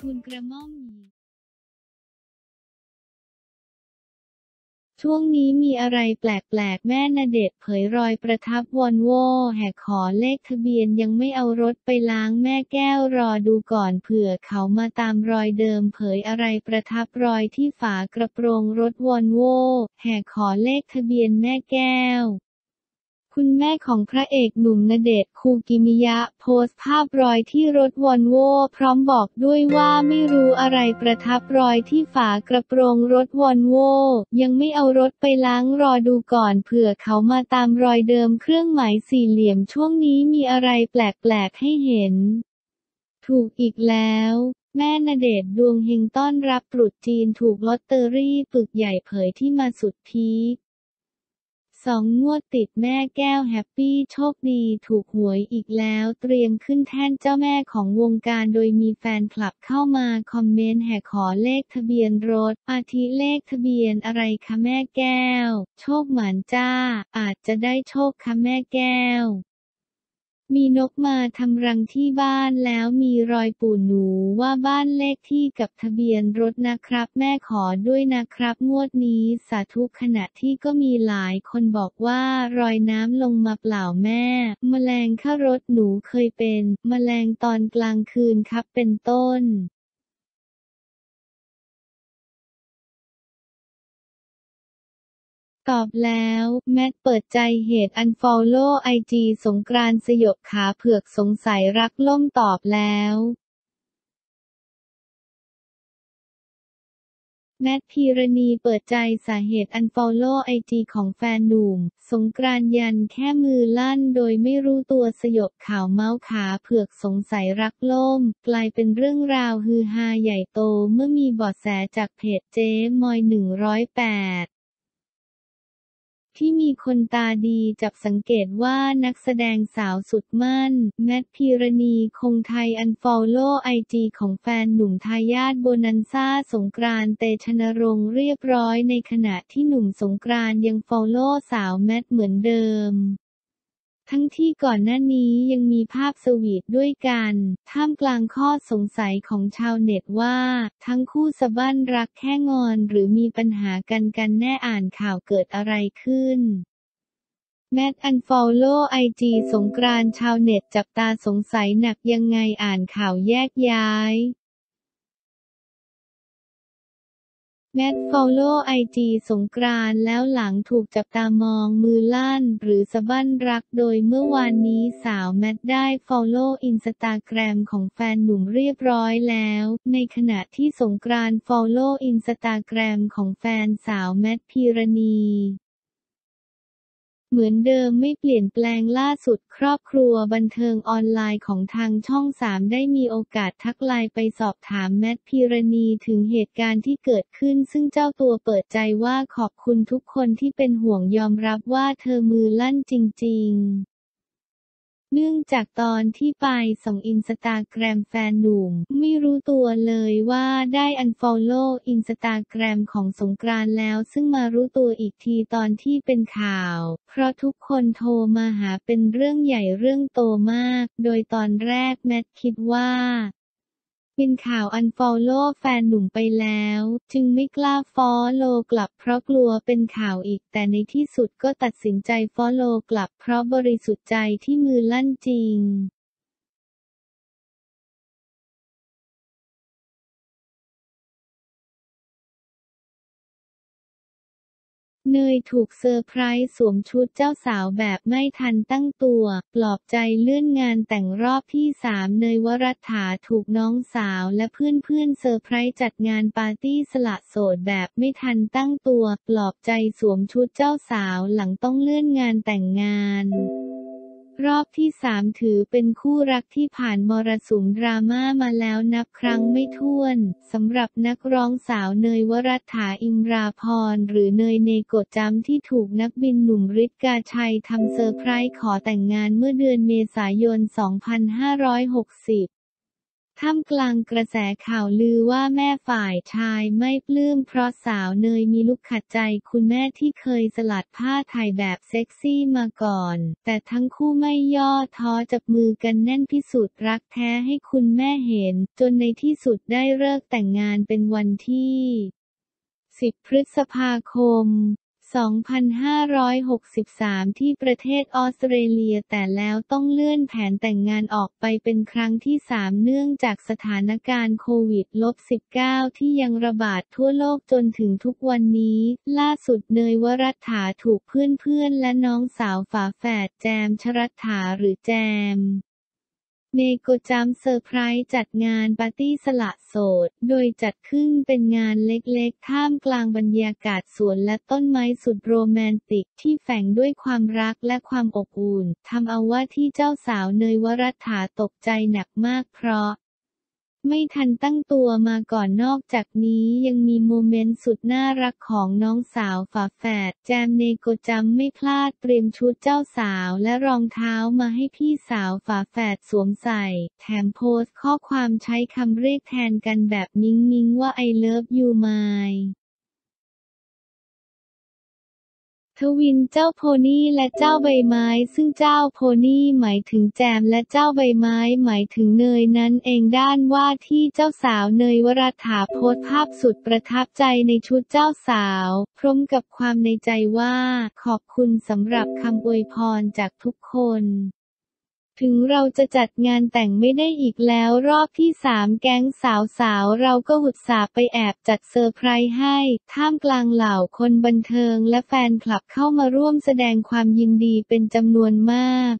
ทูลกระหม่อมหญิงช่วงนี้มีอะไรแปลกๆ แม่ณเดชเผยรอยประทับวอนโว่แหกขอเลขทะเบียนยังไม่เอารถไปล้างแม่แก้วรอดูก่อนเผื่อเขามาตามรอยเดิมเผยอะไรประทับรอยที่ฝากระโปรงรถวอนโว่แหกขอเลขทะเบียนแม่แก้ว คุณแม่ของพระเอกหนุ่มณเดชคูกิมิยะ โพสต์ภาพรอยที่รถวอนโว่พร้อมบอกด้วยว่าไม่รู้อะไรประทับรอยที่ฝากระโปรงรถวอลโว่ยังไม่เอารถไปล้างรอดูก่อนเผื่อเขามาตามรอยเดิมเครื่องหมายสี่เหลี่ยมช่วงนี้มีอะไรแปลกๆให้เห็น ถูกอีกแล้วแม่ณเดชน์ดวงเฮงต้อนรับตรุษจีนถูกลอตเตอรี่ปึกใหญ่เผยที่มาสุดพีค สองงวดติดแม่แก้วแฮปปี้โชคดีถูกหวยอีกแล้วเตรียมขึ้นแท่นเจ้าแม่ของวงการโดยมีแฟนคลับเข้ามาคอมเมนต์แห่ขอเลขทะเบียนรถ อาทิเลขทะเบียนอะไรคะแม่แก้ว โชคหมานจ้า อาจจะได้โชคคะแม่แก้ว มีนกมาทำรังที่บ้านแล้วมีรอยปู่หนูว่าบ้านเลขที่กับทะเบียนรถนะครับ แม่ขอด้วยนะครับ งวดนี้สาธุขณะที่ก็มีหลายคนบอกว่ารอยน้ำลงมาเปล่าแม่ แมลงข้ารถหนูเคยเป็น แมลงตอนกลางคืนครับเป็นต้น ตอบแล้ว แมทเปิดใจเหตุ unfollow IG สงกรานต์สยบขาเผือกสงสัยรักล่มตอบแล้วแมทพีรณีเปิดใจสาเหตุ unfollow IG ของแฟนหนุ่ม สงกรานต์ยันแค่มือลั่นโดยไม่รู้ตัวสยบข่าวเมาส์ขาเผือกสงสัยรักล่ม กลายเป็นเรื่องราวฮือฮาใหญ่โตเมื่อมีเบาะแสจากเพจเจ๊มอย 108 ที่มีคนตาดีจับสังเกตว่านักแสดงสาวสุดมั่น แมทพีรณีคงไทย unfollow IG ของแฟนหนุ่มทายาทโบนันซ่าสงกรานต์เตชนรงค์เรียบร้อยในขณะที่หนุ่มสงกรานต์ยัง follow สาวแมทเหมือนเดิม ทั้งที่ก่อนหน้านี้ยังมีภาพสวีทด้วยกัน ท่ามกลางข้อสงสัยของชาวเน็ตว่า ทั้งคู่สะบั้นรักแค่งอนหรือมีปัญหากันกันแน่อ่านข่าวเกิดอะไรขึ้นแมท unfollow IG สงกรานต์ชาวเน็ตจับตาสงสัยหนักยังไงอ่านข่าวแยกย้าย แมท follow IG สงกรานต์แล้วหลังถูกจับตามองมือลั่นหรือสะบั้นรักโดยเมื่อวานนี้สาวแมทได้ follow อินสตาแกรมของแฟนหนุ่มเรียบร้อยแล้ว ในขณะที่สงกรานต์ follow อินสตาแกรมของแฟนสาวแมท ภีรนีย์ เหมือนเดิมไม่เปลี่ยนแปลงล่าสุดครอบครัวบันเทิงออนไลน์ของทางช่อง 3 ได้มีโอกาสทักไลน์ไปสอบถามแมท ภีรนีย์ ถึงเหตุการณ์ที่เกิดขึ้น ซึ่งเจ้าตัวเปิดใจว่าขอบคุณทุกคนที่เป็นห่วงยอมรับว่าเธอมือลั่นจริง ๆ เนื่องจากตอนที่ไปส่องอินสตาแกรมแฟนหนุ่ม ไม่รู้ตัวเลยว่าได้ unfollow อินสตาแกรมของสงกรานต์แล้วซึ่งมารู้ตัวอีกทีตอนที่เป็นข่าว เพราะทุกคนโทรมาหาเป็นเรื่องใหญ่เรื่องโตมาก โดยตอนแรกแมทคิดว่า เป็นข่าว unfollow แฟนหนุ่มไปแล้ว จึงไม่กล้า follow กลับเพราะกลัวเป็นข่าวอีก แต่ในที่สุดก็ตัดสินใจ followกลับเพราะบริสุทธิ์ใจที่มือลั่นจริง เนยถูกเซอร์ไพรส์สวมชุดเจ้าสาวแบบไม่ทันตั้งตัว ปลอบใจเลื่อนงานแต่งรอบที่สามเนยวรัฐฐาถูกน้องสาวและเพื่อนๆเซอร์ไพรส์จัดงานปาร์ตี้สละโสดแบบไม่ทันตั้งตัว ปลอบใจสวมชุดเจ้าสาวหลังต้องเลื่อนงานแต่งงาน รอบที่สามถือเป็นคู่รักที่ผ่านมรสุมดราม่ามาแล้วนับครั้งไม่ถ้วนสำหรับนักร้องสาวเนยวรัฐาอิมราพรหรือเนยเนโกะจำที่ถูกนักบินหนุ่มฤทธิ์กาชัยทำเซอร์ไพรส์ขอแต่งงานเมื่อเดือนเมษายน 2560 ท่ามกลางกระแสข่าวลือว่าแม่ฝ่ายชายไม่ปลื้มเพราะสาวเนยมีลุกขัดใจคุณแม่ที่เคยสลัดผ้าถ่ายแบบเซ็กซี่มาก่อน แต่ทั้งคู่ไม่ย่อท้อจับมือกันแน่นพิสูจน์รักแท้ให้คุณแม่เห็น จนในที่สุดได้เลิกแต่งงานเป็นวันที่ 10 พฤษภาคม 2563 ที่ประเทศออสเตรเลียแต่แล้วต้องเลื่อนแผนแต่งงานออกไปเป็นครั้งที่ 3 เนื่องจากสถานการณ์โควิด -19 ที่ยังระบาดทั่วโลกจนถึงทุกวันนี้ ล่าสุดเนยวรัฐฐาถูกเพื่อนๆและน้องสาวฝาแฝดแจมชรัฐฐาหรือแจม เนโกะ จัมพ์ เซอร์ไพรส์จัดงานปาร์ตี้สละโสด โดยจัดขึ้นเป็นงานเล็กๆ ท่ามกลางบรรยากาศสวนและต้นไม้สุดโรแมนติกที่แฝงด้วยความรักและความอบอุ่นทำเอาว่าที่เจ้าสาวเนยวรัฐฐาตกใจหนักมากเพราะ ไม่ทันตั้งตัวมาก่อนนอกจากนี้ยังมีโมเมนต์สุดน่ารักของน้องสาวฝาแฝดแจมเนโกะ จัมพ์ ไม่พลาดเตรียมชุดเจ้าสาวและรองเท้ามาให้พี่สาวฝาแฝดสวมใส่ แถมโพสต์ข้อความใช้คำเรียกแทนกันแบบนิ้งๆว่า I love you my ทวินเจ้าโพนี่และเจ้าใบไม้ ซึ่งเจ้าโพนี่หมายถึงแจมและเจ้าใบไม้หมายถึงเนยนั้นเองด้านว่าที่เจ้าสาวเนยวรัฐาโพสภาพสุดประทับใจในชุดเจ้าสาว พร้อมกับความในใจว่า ขอบคุณสำหรับคำอวยพรจากทุกคน ถึงเราจะจัดงานแต่งไม่ได้อีกแล้วรอบที่สามแก๊งสาวๆ เราก็หุดสาไปแอบจัดเซอร์ไพรส์ให้ ท่ามกลางเหล่าคนบันเทิงและแฟนคลับเข้ามาร่วมแสดงความยินดีเป็นจำนวนมาก